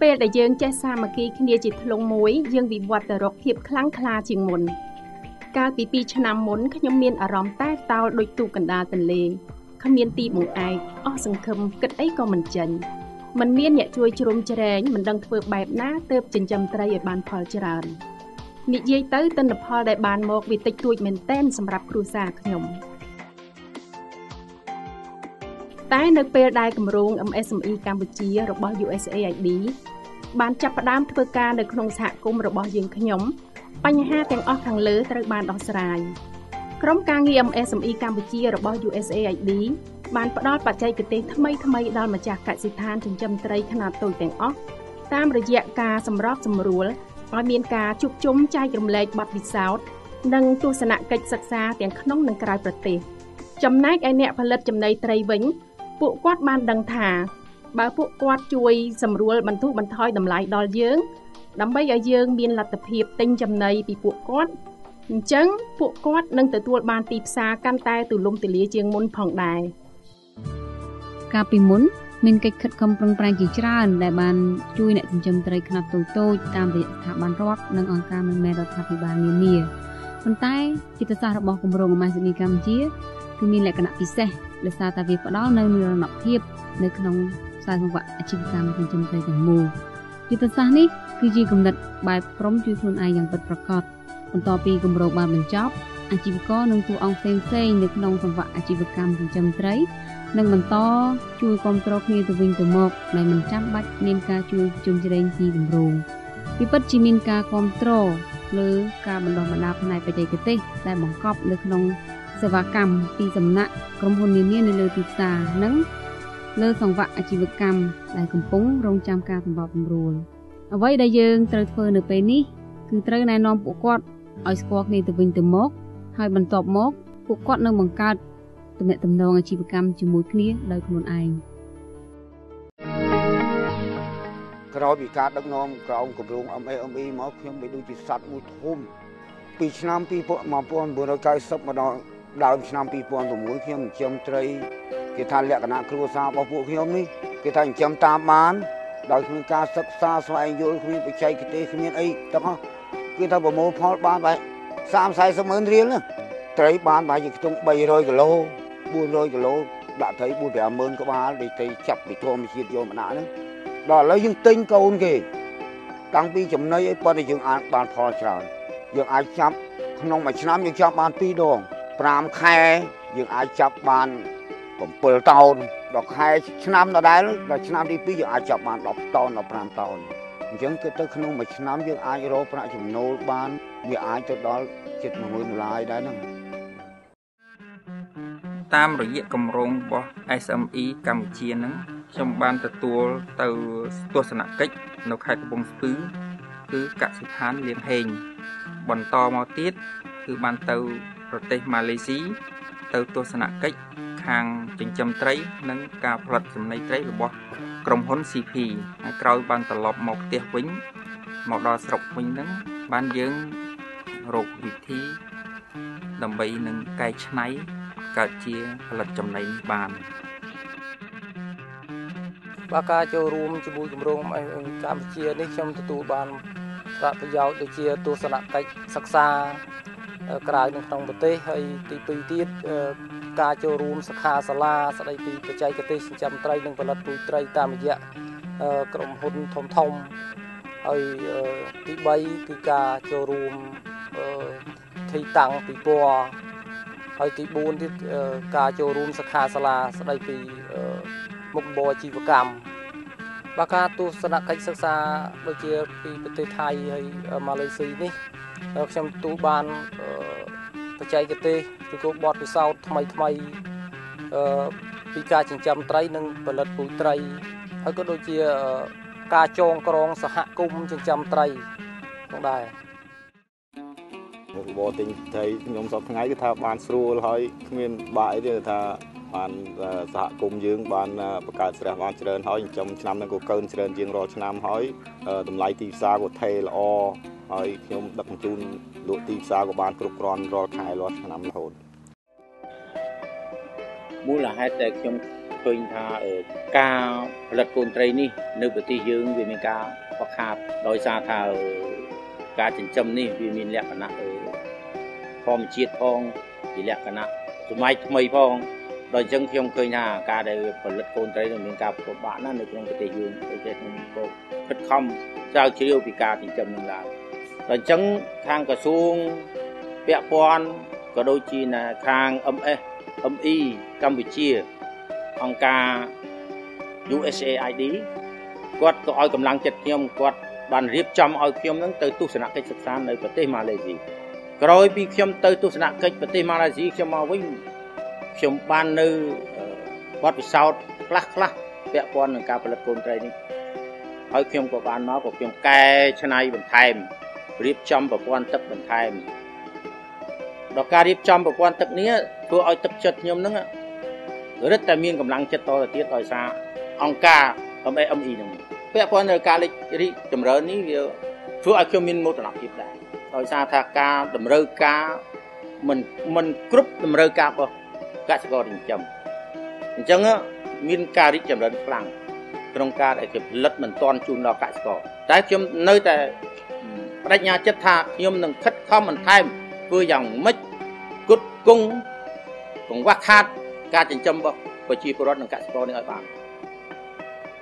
ពេលដែលយើងចេះសាមគ្គីគ្នាជាធ្លុងមួយយើងវិវត្តទៅរកភាពខ្លាំងក្លាជាងមុនកាលពី2ឆ្នាំមុនខ្ញុំមានអារម្មណ៍តែតោលដូចទូកណ្ដាលទន្លេគ្មានទីបង្អែកអស់សង្ឃឹមគិតអីក៏មិនចេញมันមានអ្នកជួយជ្រោមជ្រែងមិនដឹងធ្វើបែបណាទើបចិញ្ចឹមត្រីឲ្យបានផលច្រើននិយាយទៅទិន្នផលដែលបានមកវាតិចតួចមែនតែនសម្រាប់គ្រួសារខ្ញុំ តែនៅពេលដែលគម្រោង MSME កម្ពុជារបស់ USAID បានចាប់ផ្ដើមធ្វើការនៅក្នុងសហគមន៍របស់យើងខ្ញុំបញ្ហាទាំងអស់ខាងលើត្រូវបានដោះស្រាយក្រុមការងារ MSME កម្ពុជារបស់ USAID បានផ្ដល់បច្ចេកទេសថ្មីថ្មីដល់ម្ចាស់កសិដ្ឋានចិញ្ចឹមត្រីខ្នាតតូចទាំងអស់តាមរយៈការសម្របសម្រួលឲ្យមានការជួបជុំចែករំលែកបទពិសោធន៍និងទស្សនកិច្ចសិក្សាទាំងក្នុងនិងក្រៅប្រទេស ចំណែកឯអ្នកផលិតចំណីត្រីវិញ ពួកគាត់បានដឹងថា បើពួកគាត់ជួយសម្រួលបន្ធូរបន្ថយតម្លៃដល់យើង ដើម្បីឲ្យយើងមានលទ្ធភាពទិញចំណីពីពួកគាត់អញ្ចឹងពួកគាត់នឹងទទួលបានទីផ្សារកាន់តែទូលំទូលាយជាងមុនផងដែរកាលពីមុនមានកិច្ចខិតខំប្រឹងប្រែងជាច្រើនដែលបានជួយអ្នកចិញ្ចឹមត្រីខ្នាតតូចៗតាមរយៈស្ថាប័នរដ្ឋនិងអង្គការមិនមែនរដ្ឋាភិបាលនានាប៉ុន្តែចិត្តសាស្ត្ររបស់គម្រោងអាម៉ាស៊ីនីកម្ពុជា គឺមានលក្ខណៈពិសេសដោយសារតែវាផ្ដល់នូវនិរន្តរភាពនៅក្នុងខ្សែសង្វាក់អាជីវកម្មចិញ្ចឹមត្រីទាំងមូលយុទ្ធសាស្ត្រនេះគឺជាគំនិតបែបក្រុមជួយខ្លួនឯងយ៉ាងពិតប្រាកដបន្ទាប់ពីគម្រោងបានបញ្ចប់អាជីវករនិងតួអង្គផ្សេងៗនៅក្នុងសង្វាក់អាជីវកម្មចិញ្ចឹមត្រីនិងបន្តជួយគ្រប់គ្រងគ្នាទៅវិញទៅមកដែលមិនចាំបាច់មានការជួយជុំជ្រែងពីគម្រោងពីពិតជាមានការគ្រប់គ្រងលើការបណ្ដុះបណ្ដាលផ្នែកបច្ចេកទេសដែលបង្កប់នៅក្នុង សេវាកម្មពីសំណាក់ក្រុមហ៊ុននានានៅលើទីផ្សារនិងលើសង្វាក់អាជីវកម្មដែលកំពុងរងចាំការសម្របសម្រួលអ្វីដែលយើងត្រូវធ្វើនៅពេលនេះគឺត្រូវណែនាំពួកគាត់ឲ្យស្គាល់គ្នាទៅវិញទៅមកហើយបន្ទាប់មកពួកគាត់នឹងបង្កើតទំនាក់ទំនងអាជីវកម្មជាមួយគ្នាដោយខ្លួនឯងក្រោយពីការដឹកនាំក្រោមគម្រោង MAME មកខ្ញុំបីដូចជាសัตว์មួយធំពីឆ្នាំ1990មកដល់ ដើមឆ្នាំ2006ខ្ញុំចិញ្ចឹមត្រីគេថាលក្ខណៈគ្រួសាររបស់ពួកខ្ញុំនេះគេថាចិញ្ចឹមតាមបានដោយគ្មានការសិក្សាស្វែងយល់គ្មានបច្ចេកទេសគ្មានអីទាំងអស់គឺថាប្រមូលផលបានបែប30 40ម៉ឺនរៀលត្រីបានបែបជាខ្ទង់300គីឡូ400គីឡូដាក់ត្រី4 5ម៉ឺនក្បាលដូចត្រីចាប់ពីធម្មជាតិយកមកដាក់ហ្នឹងដល់ឥឡូវយើងទិញកូនគេតាំងពីចំណីឲ្យប៉ុន្តែយើងអាចបានផលច្រើនយើងអាចចាប់ក្នុងមួយឆ្នាំយើងចាប់បាន2ដង 5ខែយើងអាចចាប់បាន7តោនដល់ខែឆ្នាំដដែលដល់ឆ្នាំទី2យើងអាចចាប់បាន10តោនដល់5តោនអញ្ចឹងគឺទៅក្នុងមួយឆ្នាំយើងអាចរកប្រាក់ចំណូលបានវាអាចទៅដល់ជិត10000ដុល្លារដែរហ្នឹងតាមរយៈគម្រោងរបស់ SME កម្ពុជាហ្នឹងខ្ញុំបានទទួលទៅទស្សនកិច្ចនៅខេត្តកំពង់ស្ពឺគឺកសិដ្ឋានលៀងហេងបន្តមកទៀតគឺបានទៅ ប្រទេសម៉ាឡេស៊ីទៅទស្សនកិច្ចខាងចិញ្ចឹមត្រី និងការផលិតចំណីត្រីរបស់ក្រុមហ៊ុន CP ហើយក្រោយបានត្រឡប់មកផ្ទះវិញមកដល់ស្រុកវិញហ្នឹងបានយើងរកវិធីដើម្បីនឹងកែច្នៃកើតជាផលិតចំណីនេះបានបើការចូលរួមជាមួយគម្រោងកម្ពុជានេះខ្ញុំទទួលបានប្រាក់ប្រយោជន៍ដូចជាទស្សនកិច្ចសិក្សា ក្រៅនៅក្នុងប្រទេសហើយទី2ទៀតការចូលរួមសិក្ខាសាលាស្ដីពីបច្ចេកទេសចិញ្ចឹមត្រីនិងផលិតពូជត្រីតាមរយៈក្រុមហ៊ុនធំធំហើយទី3គឺការចូលរួមទីតាំងពិព័រណ៍ហើយទី4ទៀតការចូលរួមសិក្ខាសាលាស្ដីពីមុខរបរជីវកម្មបើការទស្សនកិច្ចសិក្សាដូចជាពីប្រទេសថៃហើយម៉ាឡេស៊ីនេះ ខ្ញុំទូបានបច្ចេកទេសឬក៏បទពិសោធន៍ថ្មីថ្មីអឺពីការចិញ្ចឹមត្រី និងផលិតពូជត្រីហើយក៏ដូចជាការចងក្រងសហគមន៍ចិញ្ចឹមត្រីផងដែរមុខរបរទិញត្រីខ្ញុំសពថ្ងៃគឺថាបានស្រួលហើយគ្មានបាក់អីទេថាបានសហគមន៍យើងបានបង្កើតស្រះបានច្រើនហើយចិញ្ចឹមឆ្នាំហ្នឹងក៏កើនច្រើនជាងរាល់ឆ្នាំហើយតម្លៃទីផ្សារក៏ថេរល្អ ហើយខ្ញុំដឹកជញ្ជូនលក់ទីផ្សារក៏បានគ្រប់គ្រាន់រាល់ខែរាល់ឆ្នាំរហូតមូលហេតុដែលខ្ញុំឃើញថាការផលិតកូនត្រីនេះនៅប្រទេសយើងវាមានការខ្វះខាតដោយសារថាការចិញ្ចឹមនេះវាមានលក្ខណៈធម្មជាតិផងជាលក្ខណៈសម័យថ្មីផងដល់អញ្ចឹងខ្ញុំឃើញថាការដែលផលិតកូនត្រីនឹងមានការពិបាកណាស់នៅក្នុងប្រទេសយើងដូច្នេះខ្ញុំក៏ខិតខំស្រាវជ្រាវពីការចិញ្ចឹមនឹងឡើងដល់ អញ្ចឹងខាងក្រសួងពាក់ព័ន្ធក៏ដូចជាខាង MS ME កម្ពុជាអង្គការ USAID គាត់ក៏ឲ្យកម្លាំងចិត្តខ្ញុំគាត់បានរៀបចំឲ្យខ្ញុំនឹងទៅទស្សនកិច្ចសិក្សានៅប្រទេសម៉ាឡេស៊ីក្រោយពីខ្ញុំទៅទស្សនកិច្ចប្រទេសម៉ាឡេស៊ីខ្ញុំមកវិញខ្ញុំបាននៅបទពិសោធន៍ខ្លះខ្លះពាក់ព័ន្ធនឹងការផលិតកូនត្រីនេះហើយខ្ញុំក៏បានមកក៏ខ្ញុំកែច្នៃបន្ថែម រៀបចំប្រព័ន្ធទឹកបន្ថែមដល់ការរៀបចំប្រព័ន្ធទឹកនេះធ្វើឲ្យទឹកចិត្តខ្ញុំហ្នឹងរឹតតែមានកម្លាំងចិត្តតទៅទៀតដោយសារអង្គការ MAME ហ្នឹងពាក់ព័ន្ធនឹងការលេចរីកចម្រើននេះវាធ្វើឲ្យខ្ញុំមានមោទនភាពដែរដោយសារថាការតម្រូវការមិនមិនគ្រប់តម្រូវការរបស់កសិករចិញ្ចឹមអញ្ចឹងមានការរីកចម្រើនខ្លាំងក្នុងការដែលគេផលិតមិនទាន់ជូនដល់កសិករតែខ្ញុំនៅតែ បដិញ្ញាចិត្តថាខ្ញុំនឹងខិតខំបន្ថែមធ្វើយ៉ាងម៉េចគុតគង់កង្វះខាត ការចិញ្ចឹមរបស់ប្រជាពលរដ្ឋនិងកសិករនេះឲ្យបាន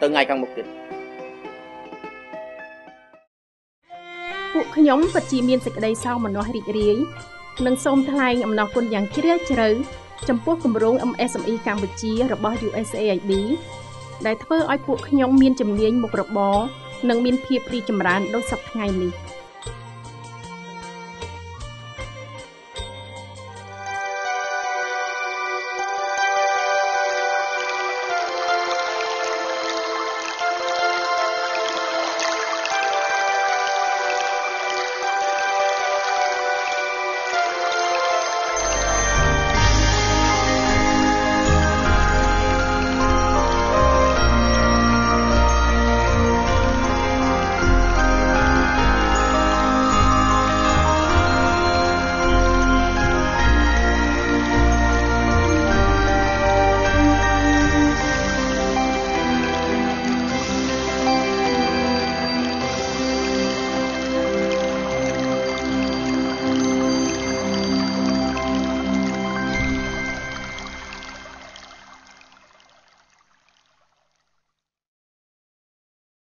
ទៅថ្ងៃខាងមុខទៀតពួកខ្ញុំពិតជាមានសេចក្តីសោមនស្សរីករាយនិងសូមថ្លែងអំណរគុណយ៉ាងជ្រាលជ្រៅចំពោះគម្រោង MSME កម្ពុជារបស់ USAID ដែលធ្វើឲ្យពួកខ្ញុំមានជំនាញមុខរបរនិងមានភាពរីកចម្រើនដូចសពថ្ងៃនេះ។